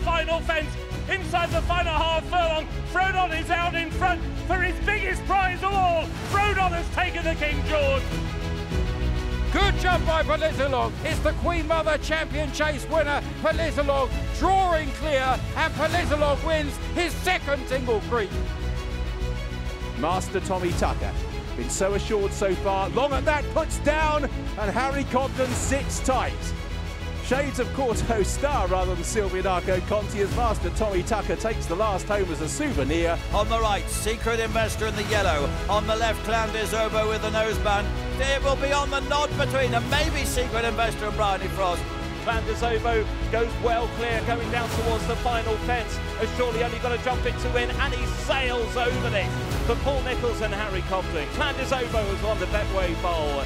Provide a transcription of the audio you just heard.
final fence. Inside the final half furlong, Frodon is out in front for his biggest prize of all. Frodon has taken the King George. Good job by Politologue. It's the Queen Mother Champion Chase winner, Politologue, drawing clear, and Politologue wins his second Tingle Creek. Master Tommy Tucker. Been so assured so far. Long at that puts down, and Harry Cobden sits tight. Shades of Kauto Star rather than Silviniaco Conti as Master Tommy Tucker takes the last home as a souvenir. On the right, Secret Investor in the yellow. On the left, Clan des with the noseband. It will be on the nod between them. Maybe Secret Investor and Bryony Frost. Clan des Obeaux goes well clear, going down towards the final fence. Has surely only got to jump it to win, and he sails over it for Paul Nicholls and Harry Cobden. Clan des Obeaux has won the Betway Bowl.